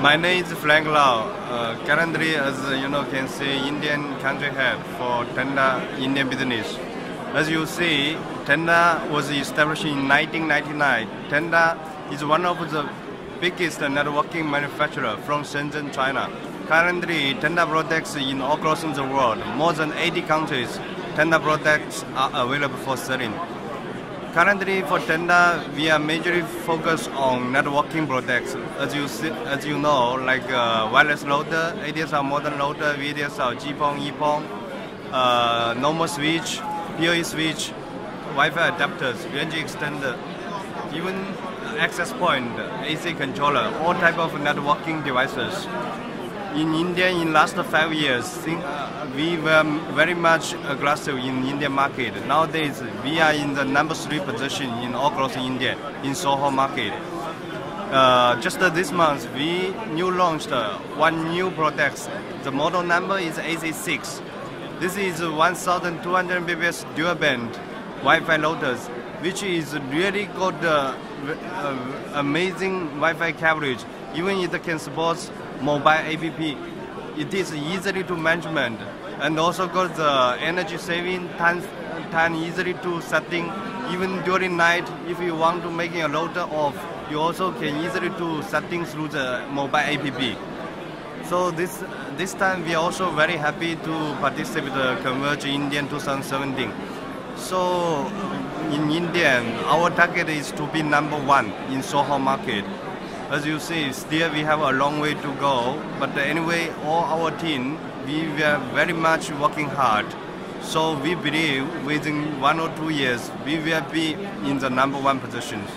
My name is Frank Rao. Uh, currently, as you know, can see Indian country head for Tenda Indian business. As you see, Tenda was established in 1999. Tenda is one of the biggest networking manufacturer from Shenzhen, China. Currently, Tenda products in all across the world, more than 80 countries, Tenda products are available for selling. Currently for Tenda, we are majorly focused on networking products. As you see, as you know, like uh, wireless router, ADSL modem router, VDSL, GPON, EPON, uh, normal switch, PoE switch, Wi-Fi adapters, range extender, even access point, AC controller, all type of networking devices in India in last five years, uh, we were very much aggressive in Indian market. Nowadays, we are in the number three position in all across India in Soho market. Uh, just uh, this month, we new launched uh, one new product. The model number is AC6. This is 1,200 Mbps dual band Wi-Fi routers, which is really got uh, amazing Wi-Fi coverage. Even it can support mobile app. It is easily to management and also got the uh, energy saving time, time easily to setting. Even during night, if you want to make a router off, you also can easily to setting through the mobile app. So this this time we are also very happy to participate the Convergence India 2017. So in India, our target is to be number one in Soho market. As you see, still we have a long way to go. But anyway, all our team, we were very much working hard. So we believe within one or two years, we will be in the number one positions.